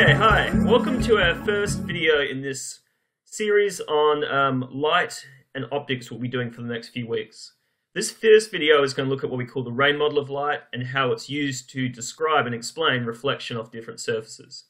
Okay, hi. Welcome to our first video in this series on um, light and optics we'll be doing for the next few weeks. This first video is going to look at what we call the ray model of light and how it's used to describe and explain reflection off different surfaces.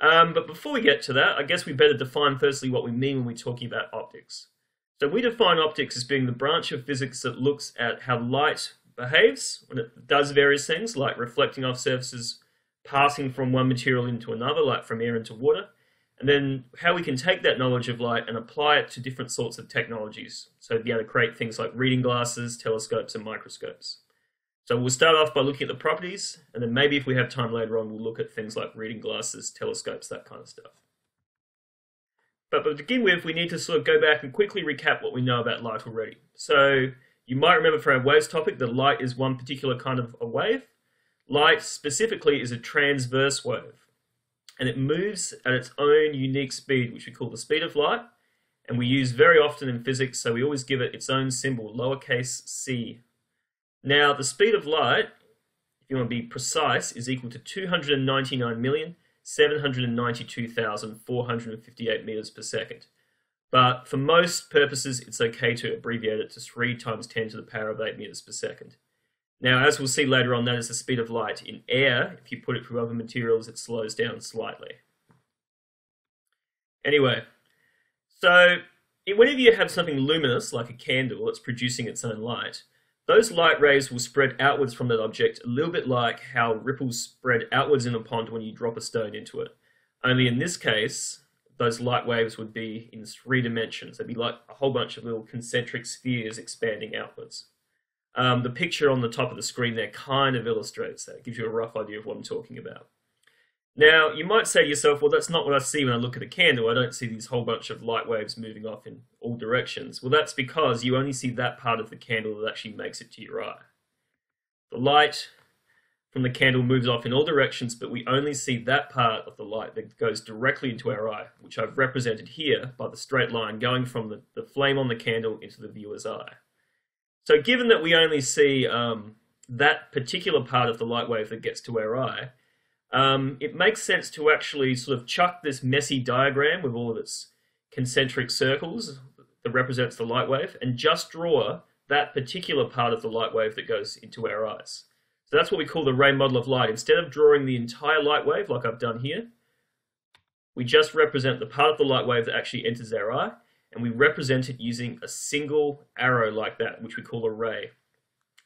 Um, but before we get to that, I guess we better define firstly what we mean when we're talking about optics. So we define optics as being the branch of physics that looks at how light behaves when it does various things like reflecting off surfaces, passing from one material into another, like from air into water, and then how we can take that knowledge of light and apply it to different sorts of technologies. So be able to create things like reading glasses, telescopes, and microscopes. So we'll start off by looking at the properties, and then maybe if we have time later on, we'll look at things like reading glasses, telescopes, that kind of stuff. But, but to begin with, we need to sort of go back and quickly recap what we know about light already. So you might remember for our waves topic that light is one particular kind of a wave. Light specifically is a transverse wave and it moves at its own unique speed, which we call the speed of light. And we use very often in physics, so we always give it its own symbol, lowercase c. Now, the speed of light, if you want to be precise, is equal to 299,792,458 meters per second. But for most purposes, it's okay to abbreviate it to 3 times 10 to the power of 8 meters per second. Now, as we'll see later on, that is the speed of light. In air, if you put it through other materials, it slows down slightly. Anyway, so whenever you have something luminous, like a candle, that's producing its own light, those light rays will spread outwards from that object, a little bit like how ripples spread outwards in a pond when you drop a stone into it. Only in this case, those light waves would be in three dimensions. They'd be like a whole bunch of little concentric spheres expanding outwards. Um, the picture on the top of the screen there kind of illustrates that. It gives you a rough idea of what I'm talking about. Now, you might say to yourself, well, that's not what I see when I look at a candle. I don't see these whole bunch of light waves moving off in all directions. Well, that's because you only see that part of the candle that actually makes it to your eye. The light from the candle moves off in all directions, but we only see that part of the light that goes directly into our eye, which I've represented here by the straight line going from the, the flame on the candle into the viewer's eye. So given that we only see um, that particular part of the light wave that gets to our eye, um, it makes sense to actually sort of chuck this messy diagram with all of its concentric circles that represents the light wave and just draw that particular part of the light wave that goes into our eyes. So that's what we call the ray model of light. Instead of drawing the entire light wave like I've done here, we just represent the part of the light wave that actually enters our eye and we represent it using a single arrow like that, which we call a ray.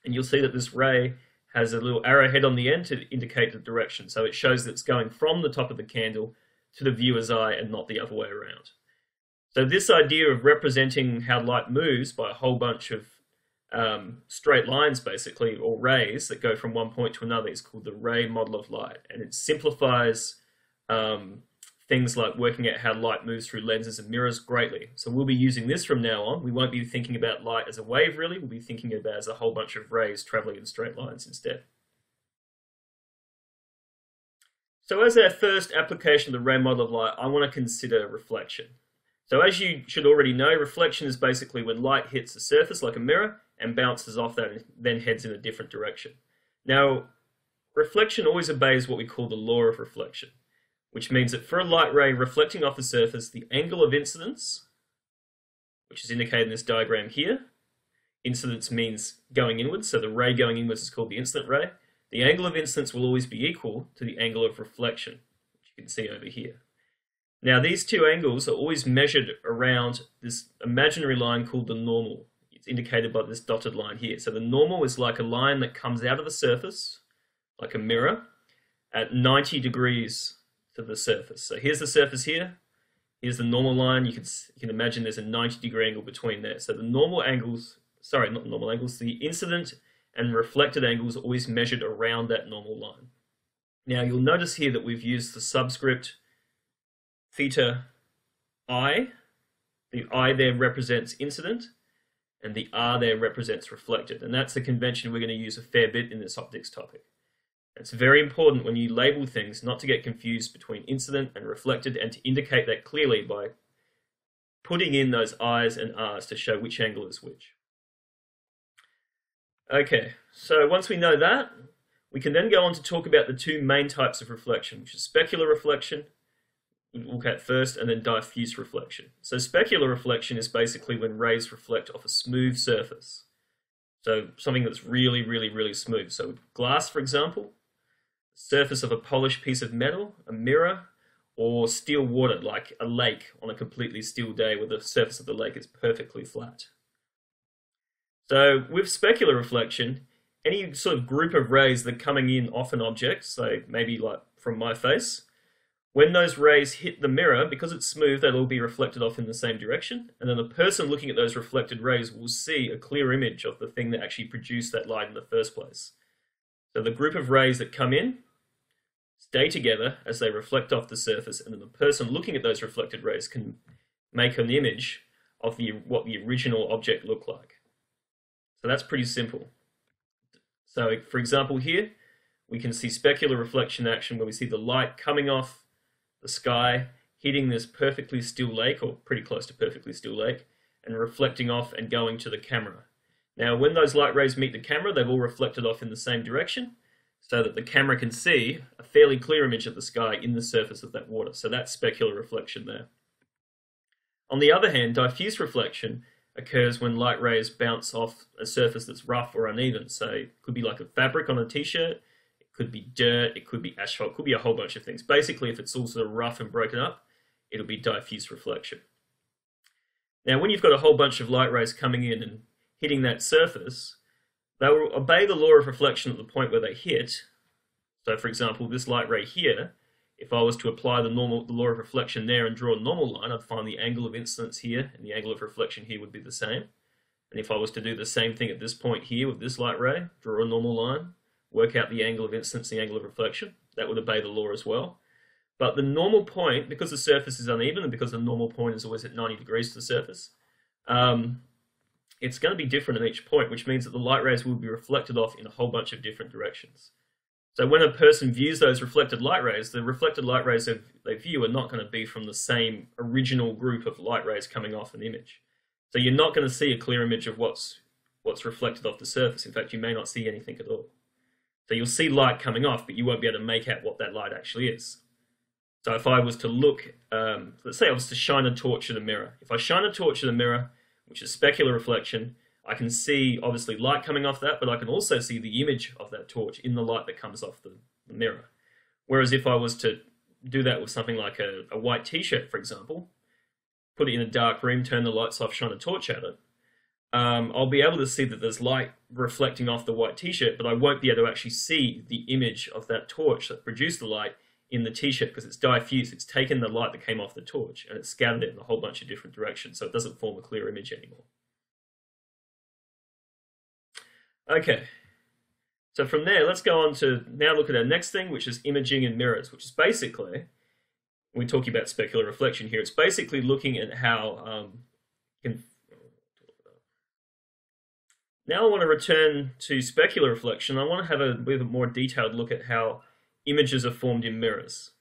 And you'll see that this ray has a little arrowhead on the end to indicate the direction. So it shows that it's going from the top of the candle to the viewer's eye and not the other way around. So this idea of representing how light moves by a whole bunch of um, straight lines, basically, or rays that go from one point to another is called the ray model of light. And it simplifies um, things like working out how light moves through lenses and mirrors greatly. So we'll be using this from now on. We won't be thinking about light as a wave really, we'll be thinking about it as a whole bunch of rays traveling in straight lines instead. So as our first application of the ray model of light, I want to consider reflection. So as you should already know, reflection is basically when light hits a surface like a mirror and bounces off that and then heads in a different direction. Now, reflection always obeys what we call the law of reflection which means that for a light ray reflecting off the surface, the angle of incidence, which is indicated in this diagram here, incidence means going inwards, so the ray going inwards is called the incident ray. The angle of incidence will always be equal to the angle of reflection, which you can see over here. Now these two angles are always measured around this imaginary line called the normal. It's indicated by this dotted line here. So the normal is like a line that comes out of the surface, like a mirror, at 90 degrees to the surface. So here's the surface here. Here's the normal line. You can, you can imagine there's a 90 degree angle between there. So the normal angles, sorry, not normal angles, the incident and reflected angles always measured around that normal line. Now you'll notice here that we've used the subscript theta i. The i there represents incident and the r there represents reflected. And that's the convention we're going to use a fair bit in this optics topic. It's very important when you label things not to get confused between incident and reflected and to indicate that clearly by putting in those I's and R's to show which angle is which. Okay, so once we know that, we can then go on to talk about the two main types of reflection, which is specular reflection we'll look at first, and then diffuse reflection. So specular reflection is basically when rays reflect off a smooth surface. So something that's really, really, really smooth. So glass, for example, surface of a polished piece of metal, a mirror, or still water, like a lake on a completely still day where the surface of the lake is perfectly flat. So with specular reflection, any sort of group of rays that are coming in off an object, so maybe like from my face, when those rays hit the mirror, because it's smooth, they'll all be reflected off in the same direction, and then the person looking at those reflected rays will see a clear image of the thing that actually produced that light in the first place. So the group of rays that come in stay together as they reflect off the surface, and then the person looking at those reflected rays can make an image of the what the original object looked like. So that's pretty simple. So for example here, we can see specular reflection action where we see the light coming off the sky, hitting this perfectly still lake, or pretty close to perfectly still lake, and reflecting off and going to the camera. Now when those light rays meet the camera, they've all reflected off in the same direction, so that the camera can see a fairly clear image of the sky in the surface of that water. So that's specular reflection there. On the other hand, diffuse reflection occurs when light rays bounce off a surface that's rough or uneven. So it could be like a fabric on a t-shirt, it could be dirt, it could be asphalt, it could be a whole bunch of things. Basically, if it's all sort of rough and broken up, it'll be diffuse reflection. Now, when you've got a whole bunch of light rays coming in and hitting that surface, they will obey the law of reflection at the point where they hit. So for example, this light ray here, if I was to apply the normal the law of reflection there and draw a normal line, I'd find the angle of incidence here and the angle of reflection here would be the same. And if I was to do the same thing at this point here with this light ray, draw a normal line, work out the angle of incidence, the angle of reflection, that would obey the law as well. But the normal point, because the surface is uneven and because the normal point is always at 90 degrees to the surface, um, it's going to be different at each point, which means that the light rays will be reflected off in a whole bunch of different directions. So when a person views those reflected light rays, the reflected light rays they view are not going to be from the same original group of light rays coming off an image. So you're not going to see a clear image of what's what's reflected off the surface. In fact, you may not see anything at all. So you'll see light coming off, but you won't be able to make out what that light actually is. So if I was to look, um, let's say I was to shine a torch at a mirror. If I shine a torch at a mirror, which is specular reflection, I can see obviously light coming off that, but I can also see the image of that torch in the light that comes off the, the mirror. Whereas if I was to do that with something like a, a white t-shirt, for example, put it in a dark room, turn the lights off, shine a torch at it, um, I'll be able to see that there's light reflecting off the white t-shirt, but I won't be able to actually see the image of that torch that produced the light in the t-shirt because it's diffuse. It's taken the light that came off the torch and it's scattered it in a whole bunch of different directions, so it doesn't form a clear image anymore. Okay, so from there, let's go on to now look at our next thing, which is imaging and mirrors, which is basically, we're talking about specular reflection here, it's basically looking at how, um, now I want to return to specular reflection. I want to have a bit a more detailed look at how images are formed in mirrors.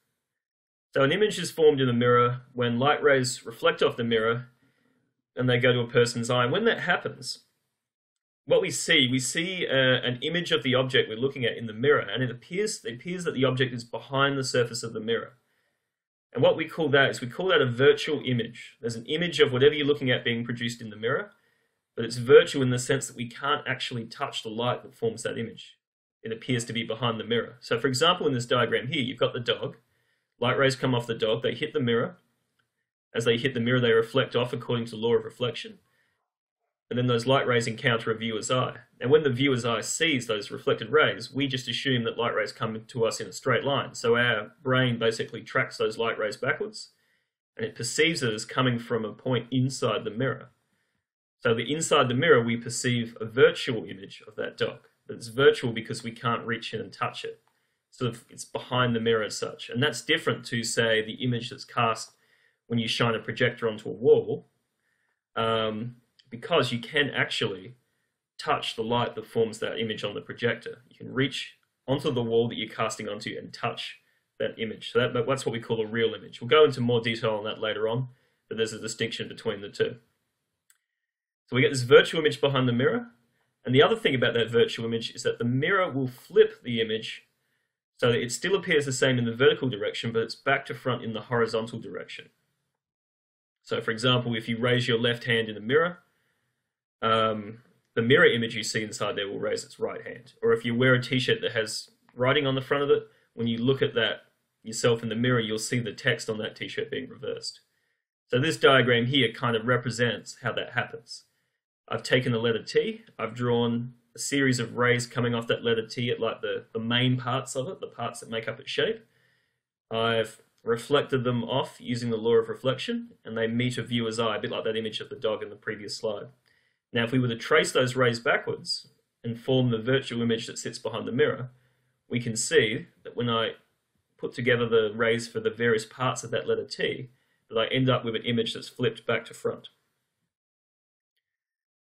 So an image is formed in a mirror when light rays reflect off the mirror and they go to a person's eye. When that happens, what we see, we see uh, an image of the object we're looking at in the mirror, and it appears, it appears that the object is behind the surface of the mirror. And what we call that is we call that a virtual image. There's an image of whatever you're looking at being produced in the mirror, but it's virtual in the sense that we can't actually touch the light that forms that image it appears to be behind the mirror. So for example, in this diagram here, you've got the dog. Light rays come off the dog, they hit the mirror. As they hit the mirror, they reflect off according to the law of reflection. And then those light rays encounter a viewer's eye. And when the viewer's eye sees those reflected rays, we just assume that light rays come to us in a straight line. So our brain basically tracks those light rays backwards, and it perceives it as coming from a point inside the mirror. So the inside the mirror, we perceive a virtual image of that dog it's virtual because we can't reach in and touch it. So it's behind the mirror as such. And that's different to, say, the image that's cast when you shine a projector onto a wall, um, because you can actually touch the light that forms that image on the projector. You can reach onto the wall that you're casting onto and touch that image. So that, that's what we call a real image. We'll go into more detail on that later on, but there's a distinction between the two. So we get this virtual image behind the mirror, and the other thing about that virtual image is that the mirror will flip the image So it still appears the same in the vertical direction, but it's back to front in the horizontal direction. So for example, if you raise your left hand in a mirror, um, the mirror image you see inside there will raise its right hand. Or if you wear a t-shirt that has writing on the front of it, when you look at that yourself in the mirror, you'll see the text on that t-shirt being reversed. So this diagram here kind of represents how that happens. I've taken the letter T, I've drawn a series of rays coming off that letter T at like the, the main parts of it, the parts that make up its shape. I've reflected them off using the law of reflection, and they meet a viewer's eye, a bit like that image of the dog in the previous slide. Now, if we were to trace those rays backwards and form the virtual image that sits behind the mirror, we can see that when I put together the rays for the various parts of that letter T, that I end up with an image that's flipped back to front.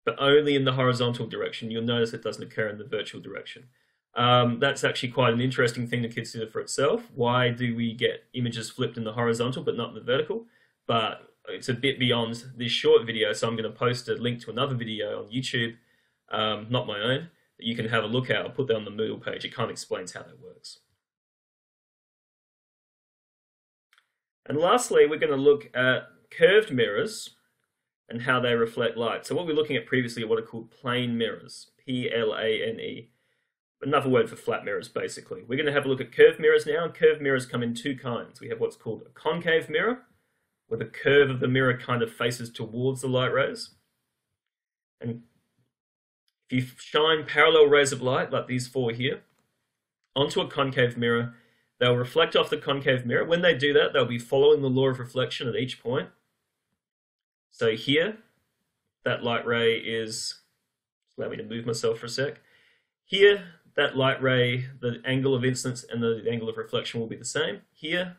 But only in the horizontal direction. You'll notice it doesn't occur in the virtual direction. Um, that's actually quite an interesting thing to consider for itself. Why do we get images flipped in the horizontal but not in the vertical? But it's a bit beyond this short video, so I'm going to post a link to another video on YouTube, um, not my own, that you can have a look at. I'll put that on the Moodle page. It kind of explains how that works. And lastly, we're going to look at curved mirrors and how they reflect light. So what we are looking at previously are what are called plane mirrors, P-L-A-N-E. Another word for flat mirrors, basically. We're going to have a look at curved mirrors now, curved mirrors come in two kinds. We have what's called a concave mirror, where the curve of the mirror kind of faces towards the light rays. And if you shine parallel rays of light, like these four here, onto a concave mirror, they'll reflect off the concave mirror. When they do that, they'll be following the law of reflection at each point. So here, that light ray is, allow me to move myself for a sec. Here, that light ray, the angle of incidence and the angle of reflection will be the same. Here,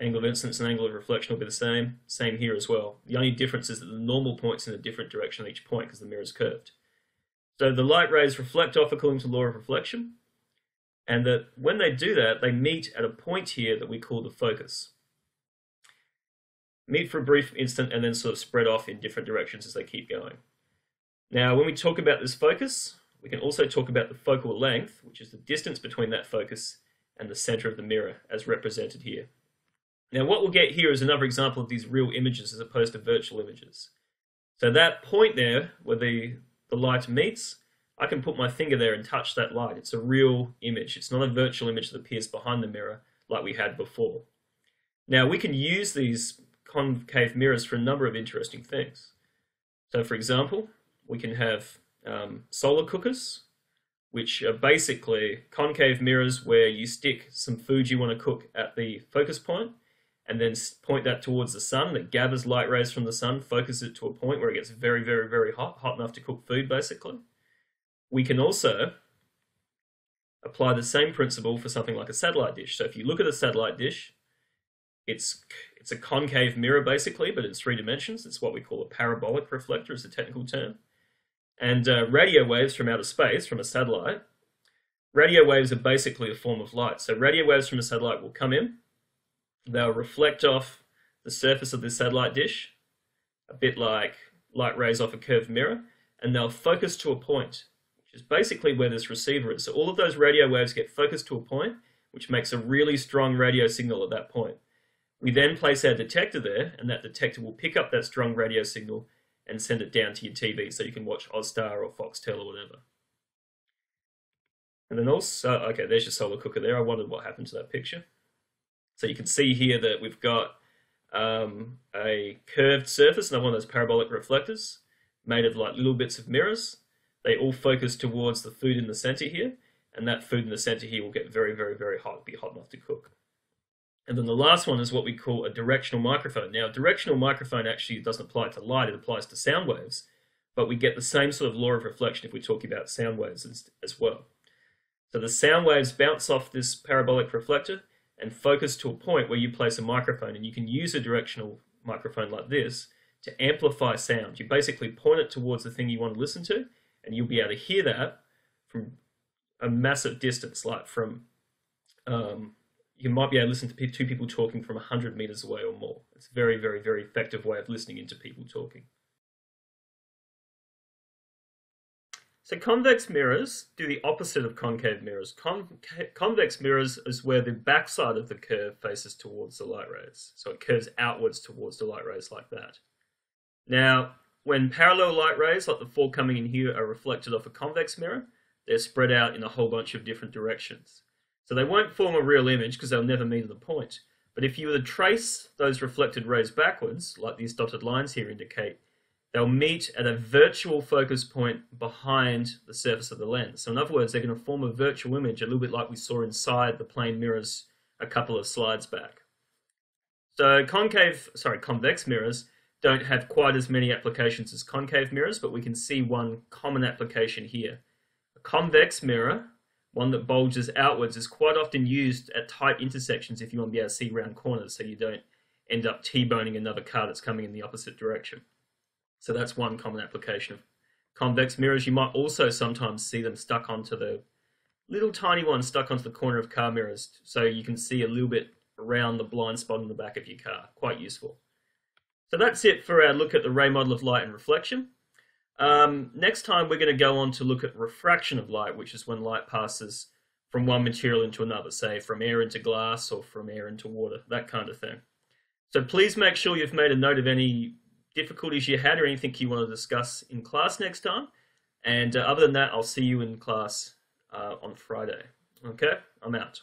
angle of incidence and angle of reflection will be the same. Same here as well. The only difference is that the normal point's in a different direction at each point because the mirror is curved. So the light rays reflect off according to law of reflection, and that when they do that, they meet at a point here that we call the focus meet for a brief instant, and then sort of spread off in different directions as they keep going. Now, when we talk about this focus, we can also talk about the focal length, which is the distance between that focus and the center of the mirror, as represented here. Now, what we'll get here is another example of these real images as opposed to virtual images. So that point there, where the, the light meets, I can put my finger there and touch that light. It's a real image. It's not a virtual image that appears behind the mirror like we had before. Now, we can use these concave mirrors for a number of interesting things. So for example, we can have um, solar cookers, which are basically concave mirrors where you stick some food you want to cook at the focus point and then point that towards the sun that gathers light rays from the sun, focuses it to a point where it gets very, very, very hot, hot enough to cook food basically. We can also apply the same principle for something like a satellite dish. So if you look at a satellite dish, it's it's a concave mirror basically, but in three dimensions. It's what we call a parabolic reflector, is a technical term. And uh, radio waves from outer space, from a satellite, radio waves are basically a form of light. So radio waves from a satellite will come in, they'll reflect off the surface of the satellite dish, a bit like light rays off a curved mirror, and they'll focus to a point, which is basically where this receiver is. So all of those radio waves get focused to a point, which makes a really strong radio signal at that point. We then place our detector there, and that detector will pick up that strong radio signal and send it down to your TV so you can watch Austar or Foxtel or whatever. And then also, okay, there's your solar cooker there. I wondered what happened to that picture. So you can see here that we've got um, a curved surface, another one of those parabolic reflectors, made of like little bits of mirrors. They all focus towards the food in the center here, and that food in the center here will get very, very, very hot, be hot enough to cook. And then the last one is what we call a directional microphone. Now, a directional microphone actually doesn't apply to light, it applies to sound waves, but we get the same sort of law of reflection if we talk about sound waves as, as well. So the sound waves bounce off this parabolic reflector and focus to a point where you place a microphone, and you can use a directional microphone like this to amplify sound. You basically point it towards the thing you want to listen to, and you'll be able to hear that from a massive distance, like from um, you might be able to listen to two people talking from 100 meters away or more. It's a very, very, very effective way of listening into people talking. So convex mirrors do the opposite of concave mirrors. Con convex mirrors is where the backside of the curve faces towards the light rays. So it curves outwards towards the light rays like that. Now, when parallel light rays, like the four coming in here, are reflected off a convex mirror, they're spread out in a whole bunch of different directions. So they won't form a real image because they'll never meet at the point. But if you were to trace those reflected rays backwards, like these dotted lines here indicate, they'll meet at a virtual focus point behind the surface of the lens. So in other words, they're going to form a virtual image, a little bit like we saw inside the plane mirrors a couple of slides back. So concave, sorry, convex mirrors don't have quite as many applications as concave mirrors, but we can see one common application here. A convex mirror, one that bulges outwards, is quite often used at tight intersections if you want to be able to see round corners so you don't end up T-boning another car that's coming in the opposite direction. So that's one common application of convex mirrors. You might also sometimes see them stuck onto the little tiny ones stuck onto the corner of car mirrors so you can see a little bit around the blind spot in the back of your car. Quite useful. So that's it for our look at the ray model of light and reflection. Um, next time we're going to go on to look at refraction of light, which is when light passes from one material into another, say from air into glass or from air into water, that kind of thing. So please make sure you've made a note of any difficulties you had or anything you want to discuss in class next time. And uh, other than that, I'll see you in class uh, on Friday. Okay, I'm out.